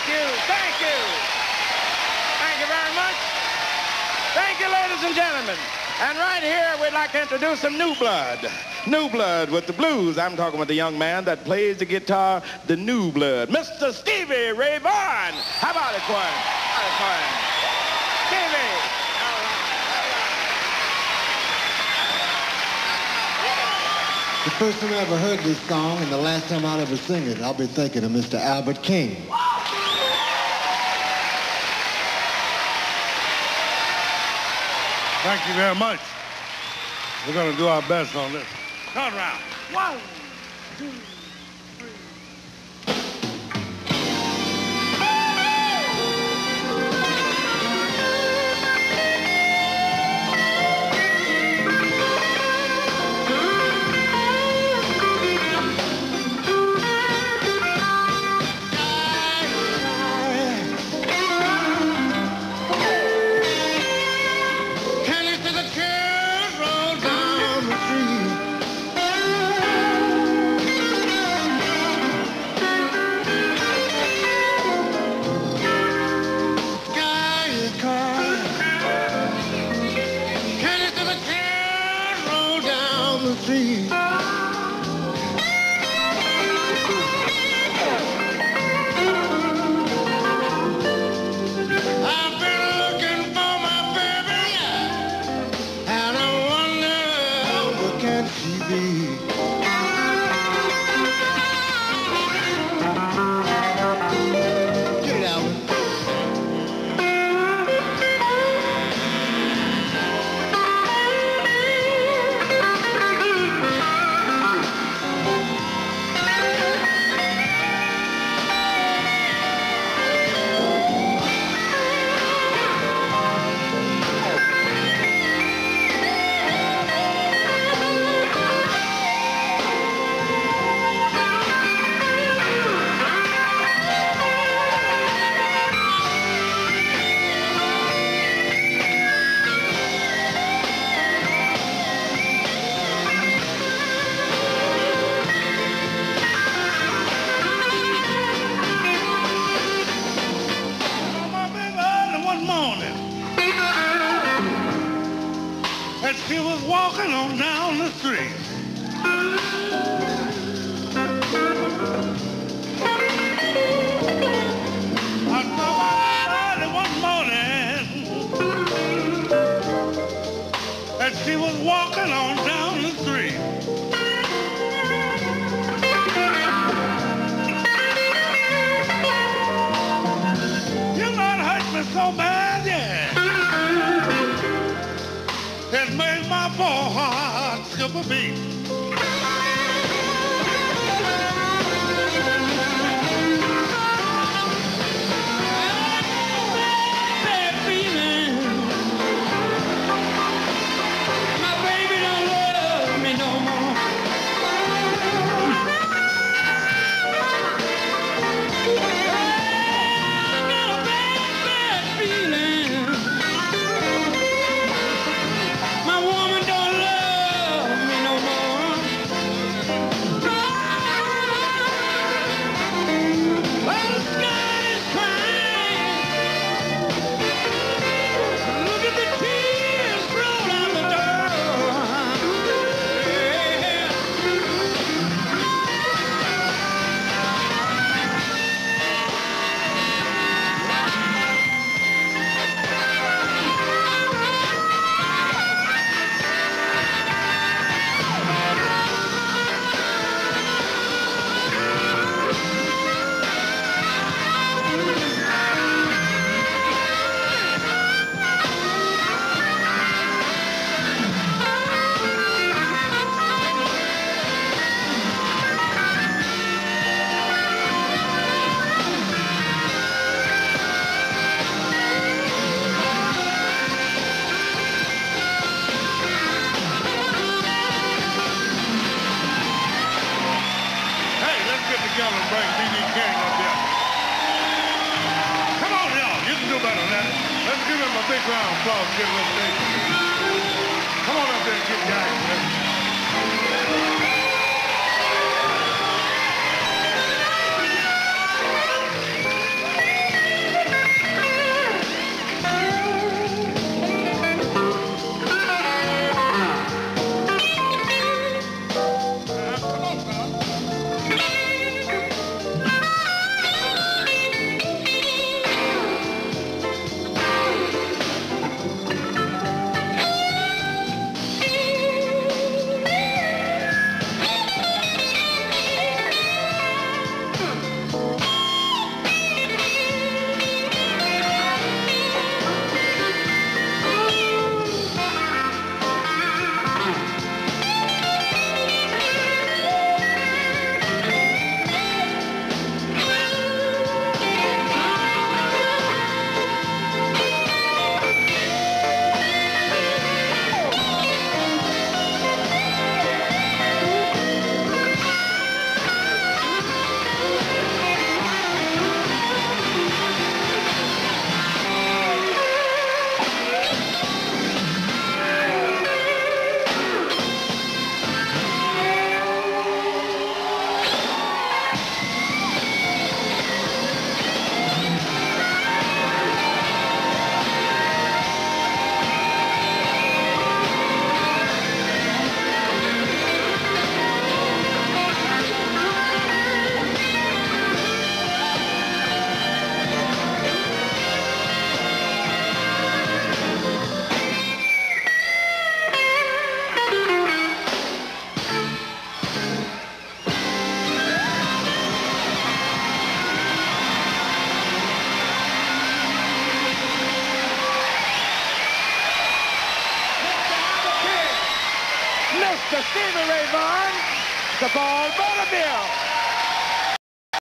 Thank you. Thank you. Thank you very much. Thank you, ladies and gentlemen. And right here, we'd like to introduce some new blood. New blood with the blues. I'm talking with the young man that plays the guitar, the new blood, Mr. Stevie Ray Vaughan. How about it, Quan? How about it? Stevie. The first time I ever heard this song and the last time I'll ever sing it, I'll be thinking of Mr. Albert King. Thank you very much. We're going to do our best on this. Turn around. One, two. She was walking on down the street. I saw her one morning. And she was walking on down the street. So bad, yeah. It made my poor heart skip a beat. A big round of applause. Give him a. Come on up there and get man. Stevie Ray Vaughan to Paul Butterfield.